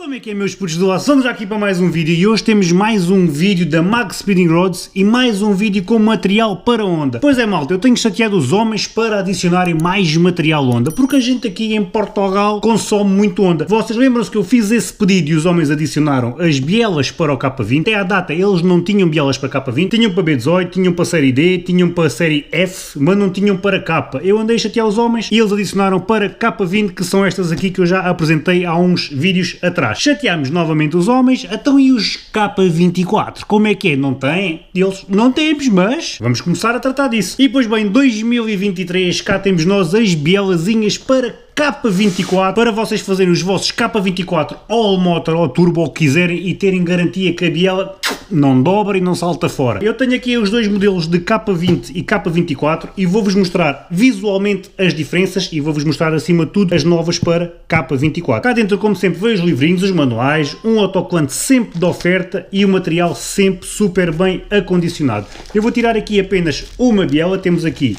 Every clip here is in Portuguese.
Como é que é meus putos do lado? Estamos aqui para mais um vídeo e hoje temos mais um vídeo da Max Speeding Rods e mais um vídeo com material para onda. Pois é malta, eu tenho chateado os homens para adicionarem mais material onda, porque a gente aqui em Portugal consome muito onda. Vocês lembram-se que eu fiz esse pedido e os homens adicionaram as bielas para o K20? Até à data eles não tinham bielas para K20, tinham para B18, tinham para série D, tinham para série F, mas não tinham para K. Eu andei a chatear os homens e eles adicionaram para K20, que são estas aqui que eu já apresentei há uns vídeos atrás atrás. Chateámos novamente os homens, então e os K24? Como é que é? Não têm? Eles, não temos, mas vamos começar a tratar disso. E pois bem, 2023 cá temos nós as bielazinhas para K24 para vocês fazerem os vossos K24 All Motor ou Turbo ou quiserem e terem garantia que a biela não dobra e não salta fora. Eu tenho aqui os dois modelos de K20 e K24 e vou-vos mostrar visualmente as diferenças e vou-vos mostrar acima de tudo as novas para K24. Cá dentro, como sempre, vejo os livrinhos, os manuais, um autocolante sempre de oferta e o material sempre super bem acondicionado. Eu vou tirar aqui apenas uma biela, temos aqui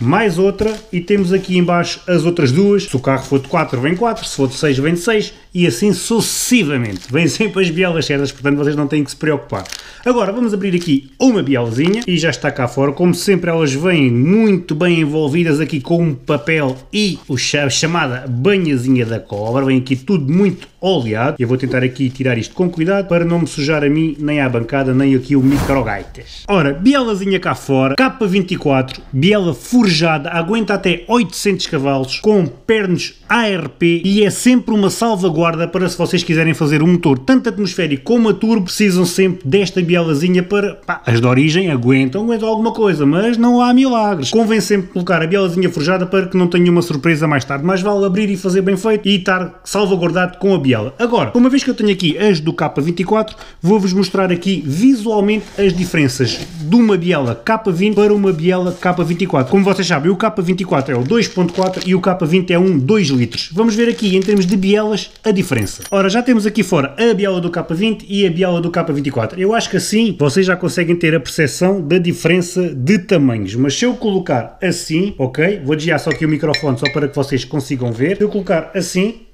mais outra e temos aqui embaixo as outras duas. Se o carro for de 4 vem 4, se for de 6 vem 6 e assim sucessivamente. Vêm sempre as bielas certas, portanto vocês não têm que se preocupar. Agora vamos abrir aqui uma bielzinha e já está cá fora. Como sempre elas vêm muito bem envolvidas aqui com um papel e a chamada banhazinha da cobra. Vem aqui tudo muito oleado. Eu vou tentar aqui tirar isto com cuidado para não me sujar a mim, nem à bancada, nem aqui o microgaitas. Ora, bielazinha cá fora, K24, biela forjada, aguenta até 800 cavalos, com pernos ARP e é sempre uma salvaguarda para se vocês quiserem fazer um motor tanto atmosférico como a turbo, precisam sempre desta bielazinha para... Pá, as de origem aguentam, aguentam alguma coisa, mas não há milagres. Convém sempre colocar a bielazinha forjada para que não tenha uma surpresa mais tarde. Mais vale abrir e fazer bem feito e estar salvaguardado com a biela. Agora, uma vez que eu tenho aqui as do K24, vou-vos mostrar aqui visualmente as diferenças de uma biela K20 para uma biela K24. Como vocês sabem, o K24 é o 2.4 e o K20 é um 2 litros. Vamos ver aqui, em termos de bielas, a diferença. Ora, já temos aqui fora a biela do K20 e a biela do K24. Eu acho que assim vocês já conseguem ter a percepção da diferença de tamanhos. Mas se eu colocar assim, ok? Vou desviar só aqui o microfone só para que vocês consigam ver. Se eu colocar assim,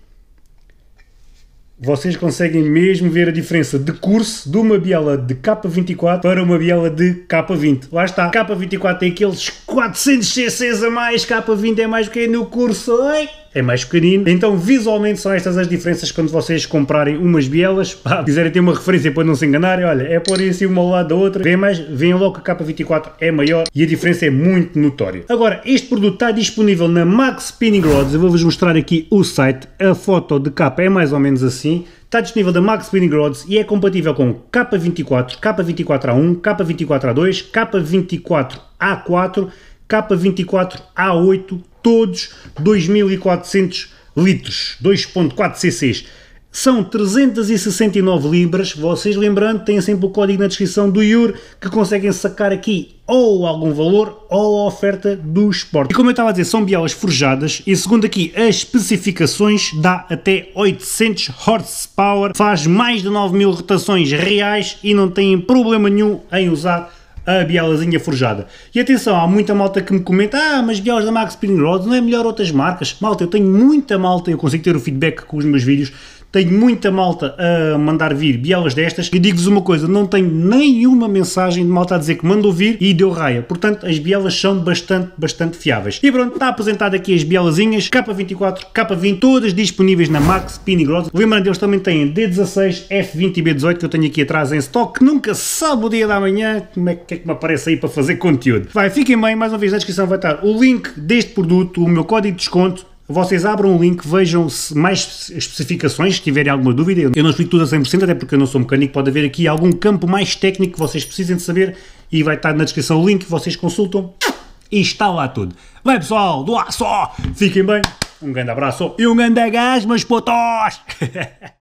vocês conseguem mesmo ver a diferença de curso de uma biela de K24 para uma biela de K20. Lá está, K24 tem aqueles 400 cc's a mais, K20 é mais pequeno o curso. Oi? é mais pequenino. Então visualmente são estas as diferenças quando vocês comprarem umas bielas. Pá, quiserem ter uma referência para não se enganarem, olha, é por assim uma ao lado da outra. Vem mais, vem logo que a K24 é maior e a diferença é muito notória. Agora, este produto está disponível na Max Spinning Rods. Eu vou-vos mostrar aqui o site. A foto de capa é mais ou menos assim. Está disponível da Max Spinning Rods e é compatível com K24, K24A1, K24A2, K24A4, K24A8, todos 2400 litros, 2.4 cc's. São 369 libras, vocês lembrando, têm sempre o código na descrição do IUR que conseguem sacar aqui ou algum valor ou a oferta do Sport. E como eu estava a dizer, são bielas forjadas e segundo aqui as especificações dá até 800 horsepower, faz mais de 9000 rotações reais e não tem problema nenhum em usar a bielazinha forjada. E atenção, há muita malta que me comenta, ah, mas bielas da Max Spinning Rods não é melhor outras marcas? Malta, eu tenho muita malta, eu consigo ter o feedback com os meus vídeos, tenho muita malta a mandar vir bielas destas e digo-vos uma coisa, não tenho nenhuma mensagem de malta a dizer que mandou vir e deu raia. Portanto, as bielas são bastante, bastante fiáveis. E pronto, está apresentado aqui as bielazinhas K24, K20, todas disponíveis na Max Spinning Rods. Lembrando, eles também têm D16, F20 e B18 que eu tenho aqui atrás em stock. Nunca sabe o dia da manhã como é que, é que me aparece aí para fazer conteúdo. Vai, fiquem bem, mais uma vez na descrição vai estar o link deste produto, o meu código de desconto vocês abram o link, vejam mais especificações, se tiverem alguma dúvida. Eu não explico tudo a 100%, até porque eu não sou mecânico, pode haver aqui algum campo mais técnico que vocês precisem de saber e vai estar na descrição o link, vocês consultam e está lá tudo. Vai pessoal, do só, fiquem bem, um grande abraço e um grande gás, meus putos!